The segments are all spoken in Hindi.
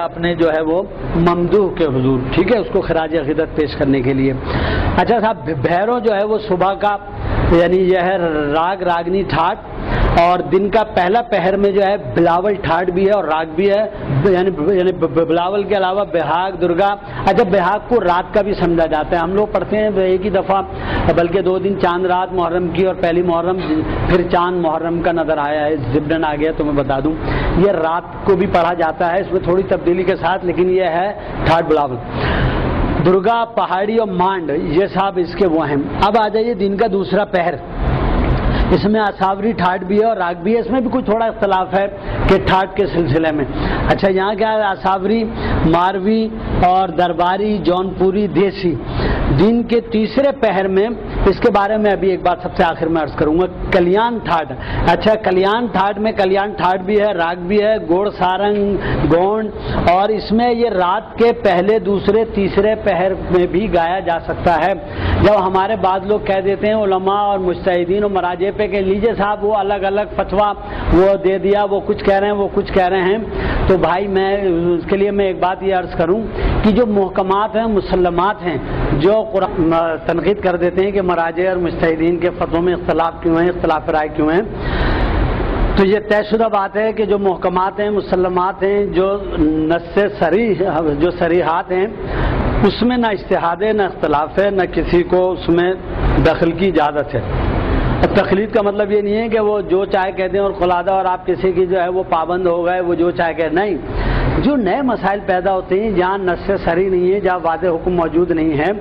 अपने जो है वो ममदूह के हजूर, ठीक है, उसको खराज अकीदत पेश करने के लिए। अच्छा साहब भैरव जो है वो सुबह का, यानी यह राग रागनी ठाट, और दिन का पहला पहर में जो है बिलावल ठाट भी है और राग भी है यानी बिलावल के अलावा बेहाग, दुर्गा। अच्छा बेहाग को रात का भी समझा जाता है। हम लोग पढ़ते हैं एक ही दफ़ा, बल्कि दो दिन चाँद रात मुहर्रम की और पहली मुहर्रम, फिर चाँद मुहर्रम का नज़र आया है। जिबन आ गया तो मैं बता दूँ, ये रात को भी पढ़ा जाता है, इसमें थोड़ी तब्दीली के साथ, लेकिन ये है ठाट बिलावल। दुर्गा, पहाड़ी और मांड, ये साहब इसके वो हैं। अब आ जाइए दिन का दूसरा पहर। इसमें असावरी ठाट भी है और राग भी है। इसमें भी कुछ थोड़ा इख्तलाफ है कि ठाट के सिलसिले में। अच्छा यहाँ क्या है? असावरी मारवी और दरबारी, जौनपुरी, देसी। दिन के तीसरे पहर में, इसके बारे में अभी एक बात सबसे आखिर में अर्ज़ करूँगा, कल्याण ठाट अच्छा कल्याण ठाट में, कल्याण ठाट भी है, राग भी है, गोड़ सारंग, गोंड, और इसमें ये रात के पहले, दूसरे, तीसरे पहर में भी गाया जा सकता है। जब हमारे बाद लोग कह देते हैं, उलमा और मुस्तैदीन और मराजे पे के, लीजिए साहब, वो अलग अलग फतवा, वो दे दिया, वो कुछ कह रहे हैं, वो कुछ कह रहे हैं। तो भाई, मैं, उसके लिए मैं एक बात ये अर्ज़ करूँ कि जो महकमात हैं मुसलमात हैं, जो तनकीद कर देते हैं कि मराजे और मुस्तैदीन के फतों में इख्तलाफ क्यों हैं, इख्तलाफ राय क्यों हैं? तो ये तयशुदा बात है कि जो महकमात हैं, मुसलमात हैं, जो नस्स सरी, जो सरीहात हैं, उसमें ना इश्तहाद है, न इख्तलाफ है, न किसी को उसमें दखल की इजाज़त है। और तकलीद का मतलब ये नहीं है कि वो जो चाहे कहते हैं और खुलादा और आप किसी की जो है वो पाबंद हो गए, वो जो चाहे कह नहीं जो नए मसाइल पैदा होते हैं, जहाँ नस सरी नहीं है, जहाँ वाद हुक्म मौजूद नहीं है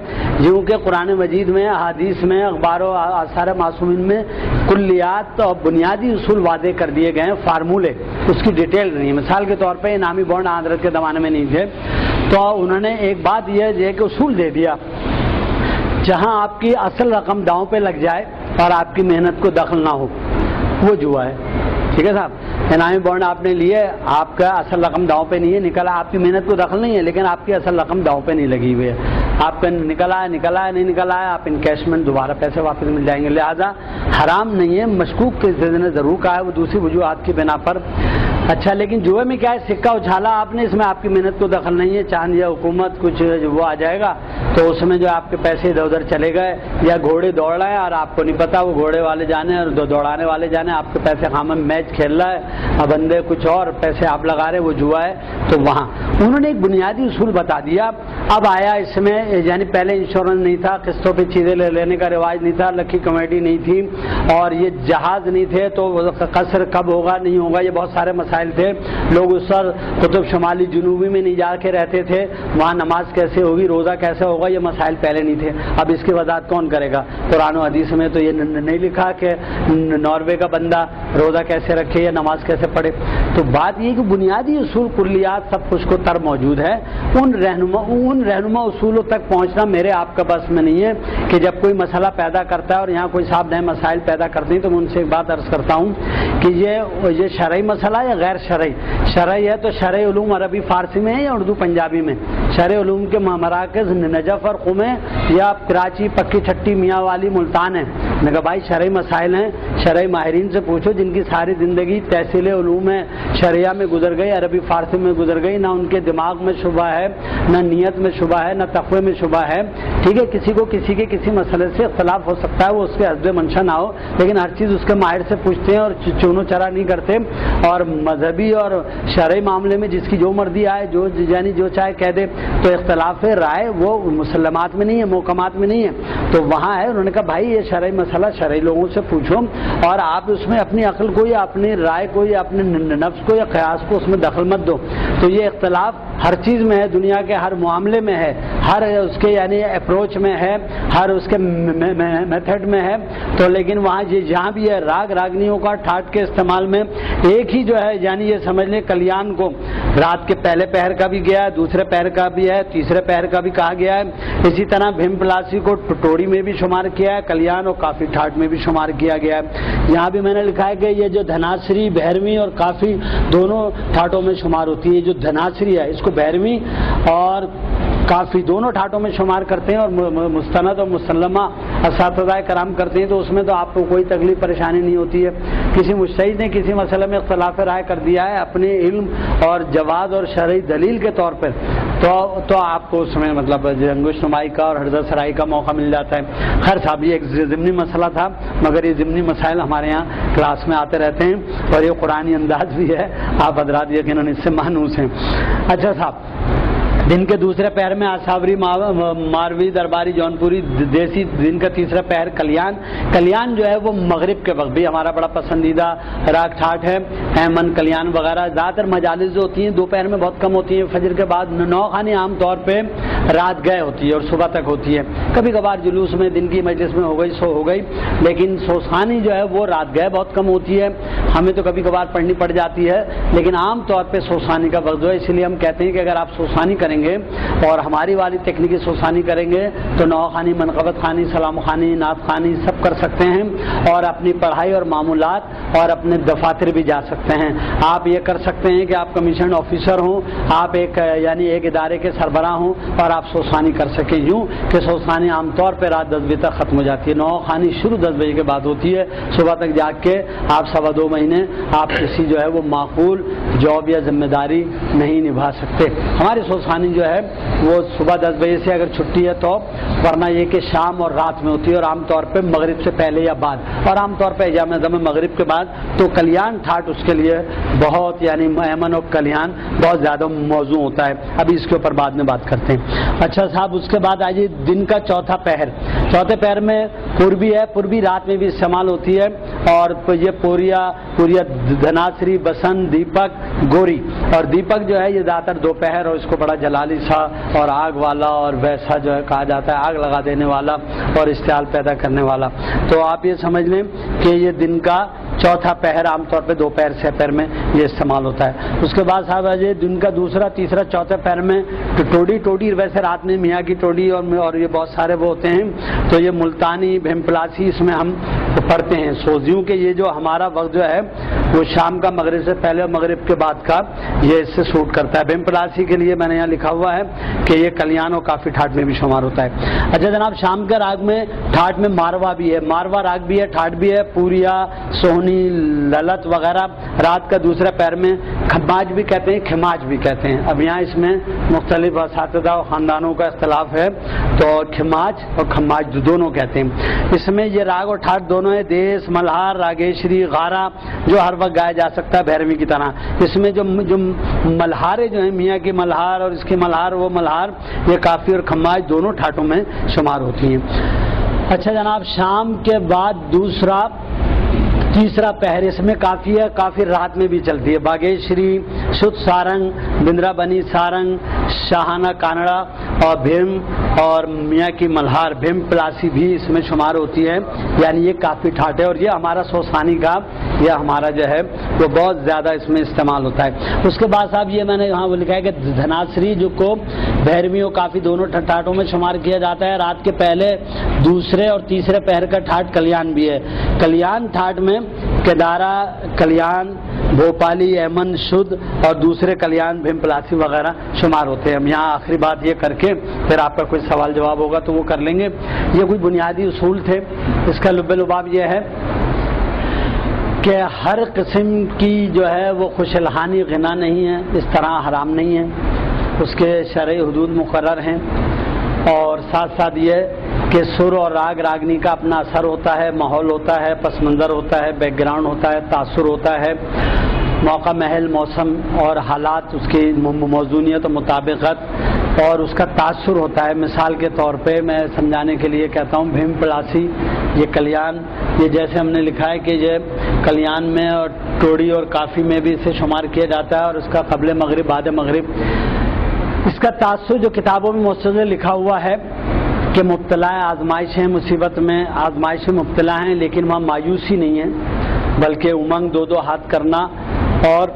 जो कि कुरान मजीद में हदीस में, अखबारों आसार मासूमिन में कुल्लियात और बुनियादी उसूल वादे कर दिए गए हैं, फार्मूले। उसकी डिटेल नहीं है। मिसाल के तौर पर इनामी बॉन्ड आंध्रत के ज़माने में नहीं थे। तो उन्होंने एक बात यह है कि उसूल दे दिया, जहाँ आपकी असल रकम दांव पे लग जाए और आपकी मेहनत को दखल ना हो। वो जुआ है। ठीक है साहब? इनामी बॉन्ड आपने लिए, आपका असल रकम दाव पे नहीं है, निकला, आपकी मेहनत को दखल नहीं है, लेकिन आपकी असल रकम दाव पे नहीं लगी हुई है। आपका निकला है निकला है, नहीं निकला है, आप में दोबारा पैसे वापस मिल जाएँगे। लिहाजा हराम नहीं है, मशकूक के ज़रूर कहा है, वो दूसरी वजूहत की बिना पर अच्छा लेकिन जुए में क्या है? सिक्का उछाला आपने, इसमें आपकी मेहनत को दखल नहीं है, चाँद या हुकूमत, कुछ वो आ जाएगा तो उसमें जो आपके पैसे इधर उधर चले गए, या घोड़े दौड़ रहे हैं और आपको नहीं पता, वो घोड़े वाले जाने और दौड़ाने वाले जाने, आपके पैसे खाम मैच खेल रहा है, अब बंदे कुछ और पैसे आप लगा रहे वो जुआ है तो वहाँ। उन्होंने एक बुनियादी उसूल बता दिया, अब आया इसमें, यानी पहले इंश्योरेंस नहीं था, किस्तों पर चीज़ें लेने का रिवाज नहीं था लक्की कमेटी नहीं थी, और ये जहाज़ नहीं थे तो कसर कब होगा, नहीं होगा, ये बहुत सारे मसाइल थे। लोग उस पर कुतुब शुमाली जुनूबी में नहीं जाके रहते थे। वहाँ नमाज़ कैसे होगी, रोज़ा कैसे होगा, ये मसाइल पहले नहीं थे। अब इसकी वजाहत कौन करेगा? कुरान हदीस में तो ये नहीं लिखा कि नॉर्वे का बंदा रोज़ा कैसे रखे या नमाज़ कैसे पढ़े। तो बात ये कि बुनियादी उसूल कुल्लियात सब कुछ को तर मौजूद है। उन रहनुमा उन रहनुमा उसूलों तक पहुँचना मेरे आपका बस में नहीं है कि जब कोई मसला पैदा करता है और यहाँ कोई साहब नए मसाइल पैदा करते हैं तो मैं उनसे एक बात अर्ज़ करता हूँ कि ये ये शरय मसला या गैर शरय शरय है तो शरय अरबी फारसी में है या उर्दू पंजाबी में? शरय के मराकज नजफ और कुमे या कराची, पक्की छट्टी, मियाँ वाली मुल्तान है। मैं कहा, भाई शरय मसाइल हैं। शरय माहरीन से पूछो, जिनकी सारी ज़िंदगी तहसील उलूम है, शरिया में गुजर गई, अरबी फारसी में गुजर गई, ना उनके दिमाग में शुबा है, ना नीयत में शुबा है, ना तकवे में शुबा है। ठीक है, किसी को किसी के किसी मसले से इख्तलाफ हो सकता है, वो उसके हजब मंशा ना हो, लेकिन हर चीज़ उसके माहिर से पूछते हैं और चूनो चरा नहीं करते। और मजहबी और शरय मामले में जिसकी जो मर्ज़ी आए जो यानी जो चाहे कह दे। तो इख्तलाफ राय वो मुसलमात में नहीं है मोकमात में नहीं है। तो वहाँ है, उन्होंने कहा, भाई, ये शरय मसला शरय लोगों से पूछो और आप उसमें अपनी अकल को या अपनी राय को या अपने नफ्स को या कयास को उसमें दखल मत दो। तो ये इख्तलाफ हर चीज़ में है, दुनिया के हर मामले में है, हर उसके यानी अप्रोच में है, हर उसके मेथड में है। तो लेकिन वहाँ ये जहाँ भी है, राग रागनियों का ठाट के इस्तेमाल में एक ही जो है, यानी ये समझ लें कल्याण को, रात के पहले पहर का भी गया है, दूसरे पहर का भी है, तीसरे पहर का भी कहा गया है। इसी तरह भीम पलासी को टोड़ी में भी शुमार किया है, कल्याण और काफ़ी ठाट में भी शुमार किया गया है। यहाँ भी मैंने लिखा है कि ये जो धनाश्री, भैरवी और काफ़ी दोनों ठाटों में शुमार होती है जो धनाश्री है, इसको भैरवी और काफ़ी दोनों ठाटों में शुमार करते हैं और मुस्तनद और मुसलमा इस कराम करते हैं तो उसमें तो आपको कोई तकलीफ़, परेशानी नहीं होती है। किसी मुश्तद ने किसी मसले में इख्तलाफ राय कर दिया है अपने इल्म और जवाब और शरय दलील के तौर पर तो तो आपको उसमें मतलब जंगुश नुमाई का और हरदर सराई का मौका मिल जाता है। खैर साहब, ये एक ज़िमनी मसला था, मगर ये ज़िमनी मसाइल हमारे यहाँ क्लास में आते रहते हैं और ये कुरानी अंदाज भी है, आप हजरात यकीन इससे मानूस हैं। अच्छा साहब दिन के दूसरे पैर में आसावरी मारवी दरबारी जौनपुरी देसी दिन का तीसरा पैर कल्याण। कल्याण जो है वो मगरिब के वक्त भी हमारा बड़ा पसंदीदा राग ठाट है अहमन कल्याण वगैरह। ज़्यादातर मजालिस जो होती हैं, दोपहर में बहुत कम होती हैं, फजर के बाद नौ खानी आमतौर पर रात गए होती है और सुबह तक होती है। कभी कभार जुलूस में, दिन की मजलिस में हो गई, सो हो गई, लेकिन सोसानी जो है वो रात गए बहुत कम होती है। हमें तो कभी कभार पढ़नी पड़ जाती है, लेकिन आम तौर पर सोसानी का वक्त है, इसलिए हम कहते हैं कि अगर आप सोसानी करेंगे और हमारी वाली तकनीकी सोसानी करेंगे तो नौ खानी मनकबत खानी, सलाम खानी, नात खानी, सब कर सकते हैं और अपनी पढ़ाई और मामूलत और अपने दफातर भी जा सकते हैं। आप ये कर सकते हैं कि आप कमीशन ऑफिसर हों, आप एक, यानी एक इदारे के सरबरा हों और आप सोसानी कर सकें यूँ कि सोसानी आमतौर पर रात दस बजे तक ख़त्म हो जाती है। नौ खानी शुरू दस बजे के बाद होती है। सुबह तक जाग के आप सवा दो महीने आप किसी जो है वो माकूल जॉब या ज़िम्मेदारी नहीं निभा सकते। हमारी सोसानी जो है वो सुबह दस बजे से अगर छुट्टी है तो वरना ये कि शाम और रात में होती है और आमतौर पर मगरब से पहले या बाद। और आमतौर पर एजाम नजम मगरब के बाद तो कल्याण ठाट उसके लिए बहुत यानी अमन और कल्याण बहुत ज़्यादा मौजू होता है। अभी इसके ऊपर बाद में बात करते हैं। अच्छा साहब, उसके बाद आज दिन का चौथा पहर। चौथे पहर में पूर्वी है, पूर्वी रात में भी इस्तेमाल होती है और ये पूरिया पूरिया धनाश्री, बसंत, दीपक, गोरी। और दीपक जो है, ये ज़्यादातर दोपहर और इसको बड़ा जलाली सा और आग वाला और वैसा जो है कहा जाता है, आग लगा देने वाला और इस्तेमाल पैदा करने वाला। तो आप ये समझ लें कि ये दिन का चौथा पहर आमतौर पे दोपहर से पैर में ये इस्तेमाल होता है। उसके बाद साहब अजय दिन का दूसरा, तीसरा, चौथा पैर में तो टोडी टोडी वैसे रात में मियाँ की टोडी और और ये बहुत सारे वो होते हैं। तो ये मुल्तानी भेमपलासी इसमें हम पढ़ते हैं। सोजियों के ये जो हमारा वक्त जो है, वो शाम का, मगरब से पहले और मगरब के बाद का, ये इससे सूट करता है। भेमपलासी के लिए मैंने यहाँ लिखा हुआ है कि ये कल्याण और काफ़ी ठाट में भी शुमार होता है। अच्छा जनाब, शाम के राग में ठाट में मारवा भी है। मारवा राग भी है, ठाट भी है, पूरिया, सोहनी ललत वगैरह, रात का दूसरा पैर में खमाज भी कहते हैं, खिमाज भी कहते हैं। अब यहाँ इसमें मुख्तलिफ़ इस ख़ानदानों का अख्तलाफ है। तो खिमाज और खमाज दोनों कहते हैं। इसमें ये राग और ठाट दोनों है देश मल्हार रागेश्वरी गारा, जो हर वक्त गाया जा सकता है भैरवी की तरह। इसमें जो जो मल्हारे जो है, मियाँ की मल्हार और इसकी मल्हार, वो मल्हार, ये काफ़ी और खमाज दोनों ठाटों में शुमार होती हैं। अच्छा जनाब, शाम के बाद दूसरा तीसरा पहर इसमें काफ़ी है, काफ़ी रात में भी चलती है। बागेश्वरी शुद्ध सारंग बिंद्राबनी सारंग, शाहाना कानड़ा और भीम और मियाँ की मल्हार भीम प्लासी भी इसमें शुमार होती है। यानी ये काफ़ी ठाट है और ये हमारा सोसानी का, ये हमारा जो है, वो बहुत ज़्यादा इसमें इस्तेमाल होता है। उसके बाद साहब ये मैंने यहाँ वो लिखा है कि धनाश्री जो को भैरवियों काफ़ी दोनों ठाटों में शुमार किया जाता है। रात के पहले दूसरे और तीसरे पहर का ठाट कल्याण भी है। कल्याण ठाट में केदारा, कल्याण भोपाली एमन शुद्ध और दूसरे कल्याण, भीम, प्लासी वगैरह शुमार होते हैं। हम यहाँ आखिरी बात ये करके फिर आपका कोई सवाल जवाब होगा तो वो कर लेंगे। ये कोई बुनियादी उसूल थे। इसका लुबे ये है कि हर किस्म की जो है वो खुशलहानी गना नहीं है, इस तरह हराम नहीं है। उसके शरय हदूद मुकर हैं और साथ साथ ये कि सुर और राग रागनी का अपना असर होता है, माहौल होता है पस मंज़र होता है बैकग्राउंड होता है, तासुर होता है, मौका, महल, मौसम और हालात, उसकी मौजूनीत मुताबिकत और उसका तासुर होता है। मिसाल के तौर पे मैं समझाने के लिए कहता हूँ, भीम पड़ासी ये कल्याण, ये जैसे हमने लिखा है कि ये कल्याण में और टोड़ी और काफ़ी में भी इसे शुमार किया जाता है और उसका कबल मगरब, बाद मगरब। इसका तासुर जो किताबों में मौसम लिखा हुआ है कि मुबतला आजमाइश है, मुसीबत में आजमाइश में मुबतला हैं, लेकिन वहाँ मायूसी नहीं है, बल्कि उमंग दो दो हाथ करना और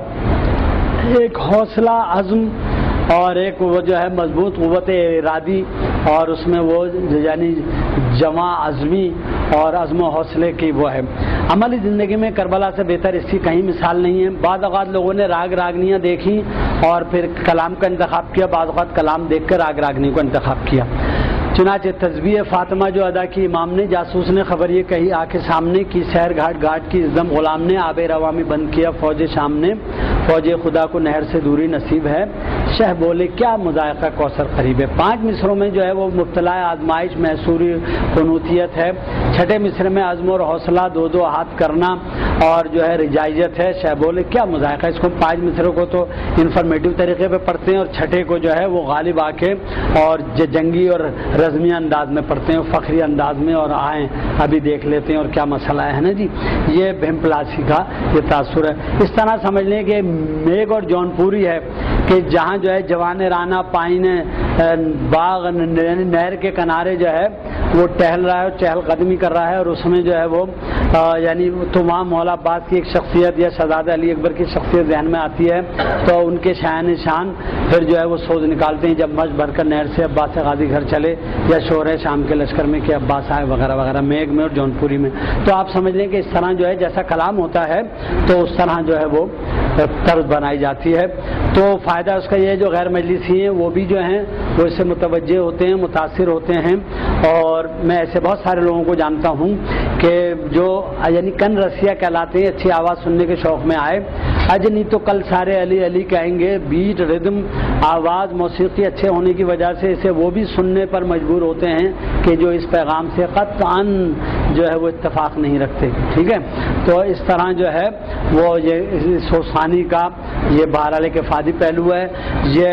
एक हौसला, अज़म और एक वो जो है मज़बूत क़वत इरादी और उसमें वो यानी जमा अज़मी और अज़म हौसले की वो है। अमली ज़िंदगी में करबला से बेहतर इसकी कहीं मिसाल नहीं है। बाद अवत लोगों ने राग रागनियाँ देखी और फिर कलाम का इंतखब किया, बाद अवत कलाम देख कर राग रागनी को इंतखब किया। चुनाचे तस्वीर फातिमा जो अदा की इमाम ने, जासूस ने खबर ये कही, आके सामने की सैर घाट घाट की इज्जम गुलाम ने आबे रवा में बंद किया फौज शाम ने फौज खुदा को नहर से दूरी नसीब है। शह बोले, क्या मुजायका कौसर करीब है? पाँच मिसरों में जो है वो मुबतला आजमाइश मैसूरी कनूतियत है। छठे मिसर में अजम और हौसला दो दो हाथ करना और जो है रिजाइजत है। शह बोले, क्या मुजायका इसको पाँच मिसरों को तो इंफॉर्मेटिव तरीके पे पढ़ते हैं और छठे को जो है वो गालिब आके और जंगी और रजमी अंदाज में पढ़ते हैं। फखरी अंदाज में और आए, अभी देख लेते हैं और क्या मसला है ना जी? ये भीमपलासी का ये तासुर है। इस तरह समझ लें कि मेघ और जौनपुरी है कि जहाँ जो है, जवान राना, पाइन बाग नहर के किनारे जो है, वो टहल रहा है चहल कदमी कर रहा है और उसमें जो है वो यानी तो वहाँ मौला अब्बास की एक शख्सियत या शहजाद अली अकबर की शख्सियत जहन में आती है तो उनके शान शान फिर जो है वो सोच निकालते हैं, जब मज भरकर नहर से अब्बास गाजी घर चले या शोर है शाम के लश्कर में कि अब्बास आए वगैरह वगैरह, मेघ में और जौनपुरी में। तो आप समझ लें कि इस तरह जो है, जैसा कलाम होता है तो उस तरह जो है वो तर्ज बनाई जाती है। तो फ़ायदा उसका ये जो गैर मजलिसी हैं, वो भी जो हैं, वो इससे मुतवजह होते हैं, मुतासर होते हैं। और मैं ऐसे बहुत सारे लोगों को जानता हूँ कि जो, यानी कन रसिया कहलाते हैं, अच्छी आवाज़ सुनने के शौक में आए। अज नहीं तो कल सारे अली अली कहेंगे, बीट, रिदम आवाज़ मौसीकी अच्छे होने की वजह से इसे वो भी सुनने पर मजबूर होते हैं कि जो इस पैगाम से कतन जो है वो इतफाक़ नहीं रखते। ठीक है? तो इस तरह जो है वो ये सोसानी का ये बहरहाल के फादी पहलू है। ये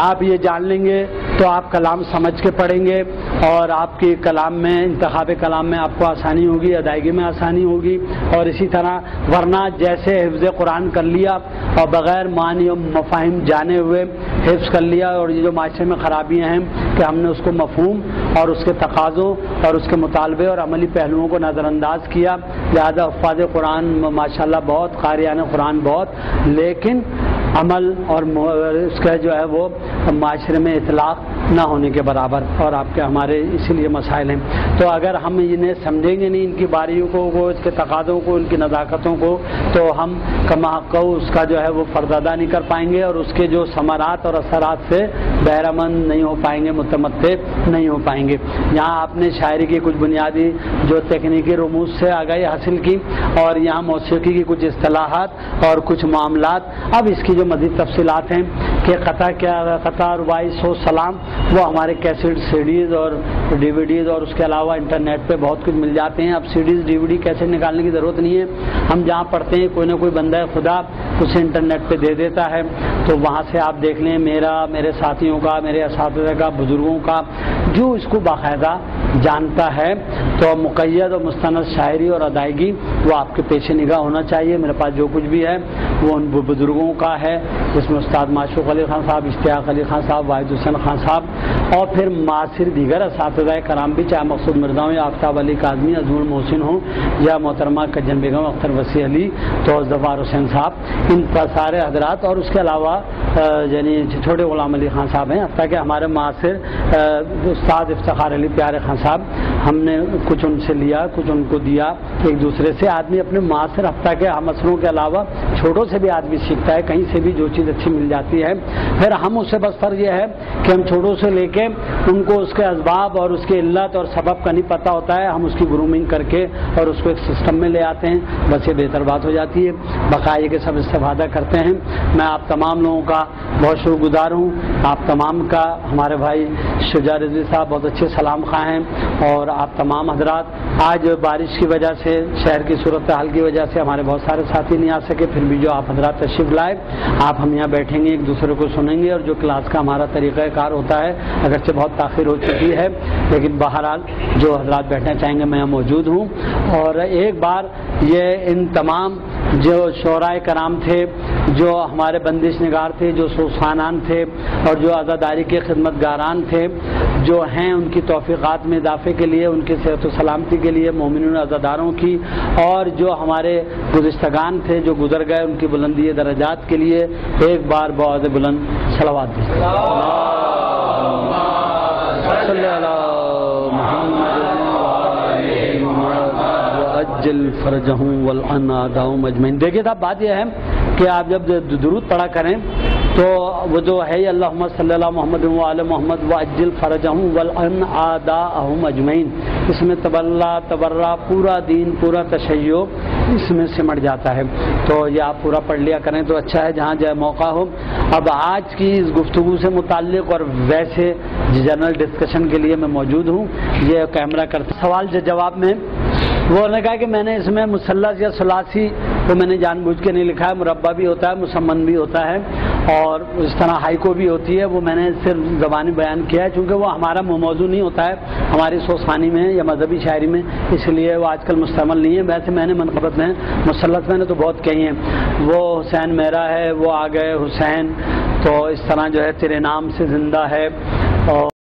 आप ये जान लेंगे तो आप कलाम समझ के पढ़ेंगे और आपके कलाम में, इंतखब कलाम में आपको आसानी होगी, अदायगी में आसानी होगी और इसी तरह वरना जैसे हिफ्ज़ कुरान कर लिया और बग़ैर मानी मफाहिम जाने हुए हिफ्स कर लिया और ये जो माशरे में ख़राबियाँ हैं कि हमने उसको मफहूम और उसके तकाज़ों और उसके मुतालबे और अमली पहलुओं को नज़रअंदाज किया। लिहाजा अफाज कुरान माशा बहुत, कारियान कुरान बहुत, लेकिन अमल और उसका जो है वो माशरे में इतलाक़ ना होने के बराबर और आपके हमारे इसीलिए मसाइल हैं। तो अगर हम इन्हें समझेंगे नहीं, इनकी बारीकों को, वो इसके तकादों को, इनकी नज़ाकतों को तो हम कमा को उसका जो है वो फर्दादा नहीं कर पाएँगे और उसके जो समारात और असरात से बहरामंद नहीं हो पाएँगे मुतमद नहीं हो पाएँगे। यहाँ आपने शायरी की कुछ बुनियादी जो तकनीकी रमूज से आगाही हासिल की और यहाँ मौसीकी की कुछ असलाहत और कुछ मामला अब इसकी जो मजीद तफसीत हैं कि कथा क्या कथा रुबाई सो सलाम वो हमारे कैसेट सीडीज़ और डीवीडीज़ और उसके अलावा इंटरनेट पे बहुत कुछ मिल जाते हैं। अब सीडीज़ डीवीडी कैसेट निकालने की ज़रूरत नहीं है। हम जहाँ पढ़ते हैं, कोई ना कोई बंदा है खुदा। उसे इंटरनेट पे दे देता है तो वहाँ से आप देख लें मेरा, मेरे साथियों का, मेरे इस का, बुज़ुर्गों का, जो इसको बाकायदा जानता है तो मुक़ैद और मुस्ंद शायरी और अदायगी, वो आपके पेशे निगाह होना चाहिए। मेरे पास जो कुछ भी है, वो उन बुज़ुर्गों का है, जिसमें उस्ताद माशूक अली खान साहब, इश्तियाक अली खान साहब, वाहिद हुसैन खान साहब, और फिर मासिर दीगर इस कराम भी, चाहे मकसूद मिर्ज़ा हो या आफ्ताब अली काजमी अजमुल मोहसिन हो, या मोहतरमा कज़न बेगम अख्तर वसी अली तो जफ़ार हुसैन साहब इन सारे हजरात और उसके अलावा यानी छोटे गुलाम अली खान साहब हैं। ताकि हमारे मासिर उस्ताद इफ्तार अली, प्यारे खान साहब, हमने कुछ उनसे लिया, कुछ उनको दिया एक दूसरे से। आदमी अपने मासिर हफ़्ता के हम असरों के अलावा छोटों से भी आदमी सीखता है, कहीं से भी जो चीज़ अच्छी मिल जाती है। फिर हम उससे बस फ़र्ज़ यह है कि हम छोटों से लेके उनको उसके इसबाब और उसके इल्लत और सबब का नहीं पता होता है। हम उसकी ग्रूमिंग करके और उसको एक सिस्टम में ले आते हैं। बस ये बेहतर बात हो जाती है। बकाये के सब इस्तेफादा करते हैं। मैं आप तमाम लोगों का बहुत शुक्रगुजार हूँ। आप तमाम का, हमारे भाई शुजा रज़ी साहब बहुत अच्छे सलाम खा हैं और आप तमाम हजरात, आज बारिश की वजह से, शहर की सूरत हाल की वजह से हमारे बहुत सारे साथी नहीं आ सके, फिर भी जो आप हजरात तशरीफ़ लाए, आप हम यहाँ बैठेंगे, एक दूसरे को सुनेंगे और जो क्लास का हमारा तरीक़ाकार होता है, अगरचे बहुत ताखिर हो चुकी है, लेकिन बहरहाल जो हजरात बैठना चाहेंगे, मैं मौजूद हूँ। और एक बार ये इन तमाम जो शराय कराम थे, जो हमारे बंदिश नगार थे, जो सोसानान थे, और जो आज़ादारी के खिदमतगारान थे, जो हैं उनकी तोफ़ीक़ात में इजाफे के लिए, उनकी सेहत सलामती के लिए मोमिन अजादारों की, और जो हमारे गुजशतगान थे, जो गुजर गए उनकी बुलंदी दर्जात के लिए, एक बार बहुत बुलंद सलावाद अज्जल फरजहूँ वल अन मजमैन। देखिए साहब, बात यह है कि आप जब दुरूद पढ़ा करें तो वो जो है अल्लाह मोहम्मद वाल मोहम्मद व अज्जल फ़रजहूँ वलन आदा अहम अजमैन इसमें तबल्ला, तबर्रा, पूरा दीन, पूरा तशैय इसमें सिमट जाता है। तो ये आप पूरा पढ़ लिया करें तो अच्छा है, जहाँ जाए मौका हो। अब आज की इस गुफ्तु से मुतक और वैसे जनरल डिस्कशन के लिए मैं मौजूद हूँ। ये कैमरा करता सवाल जवाब में वो ने कहा कि मैंने इसमें मुसलस या सलासी को मैंने जानबूझ के नहीं लिखा है मुरबा भी होता है मुसमन भी होता है, और इस तरह हाइको भी होती है, वो मैंने सिर्फ़ जबानी बयान किया है क्योंकि वो हमारा मौजू नहीं होता है, हमारी सोसानी में या मजहबी शायरी में, इसलिए वो आजकल मुस्तमल नहीं है। वैसे मैंने मनकबत में मुसलत मैंने तो बहुत कही हैं। वो हुसैन मेरा है, वो आ गए हुसैन तो इस तरह जो है तेरे नाम से ज़िंदा है, और